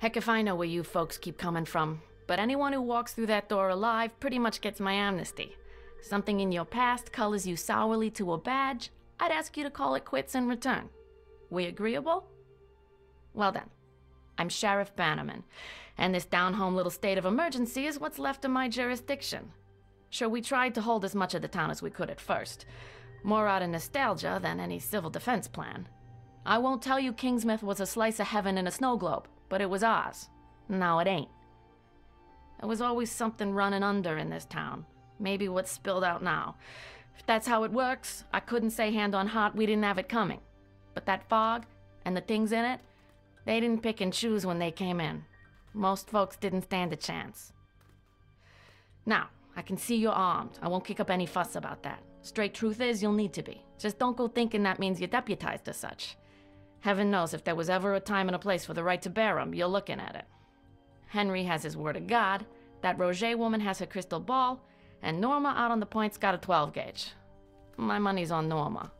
Heck if I know where you folks keep coming from, but anyone who walks through that door alive pretty much gets my amnesty. Something in your past colors you sourly to a badge, I'd ask you to call it quits in return. We agreeable? Well then, I'm Sheriff Bannerman, and this down home little state of emergency is what's left of my jurisdiction. Sure, we tried to hold as much of the town as we could at first, more out of nostalgia than any civil defense plan. I won't tell you Kingsmouth was a slice of heaven in a snow globe, but it was ours. Now it ain't. There was always something running under in this town. Maybe what's spilled out now. If that's how it works, I couldn't say hand on heart we didn't have it coming. But that fog, and the things in it, they didn't pick and choose when they came in. Most folks didn't stand a chance. Now, I can see you're armed. I won't kick up any fuss about that. Straight truth is, you'll need to be. Just don't go thinking that means you're deputized as such. Heaven knows if there was ever a time and a place for the right to bear 'em, you're looking at it. Henry has his word of God, that Roget woman has her crystal ball, and Norma out on the point's got a 12 gauge. My money's on Norma.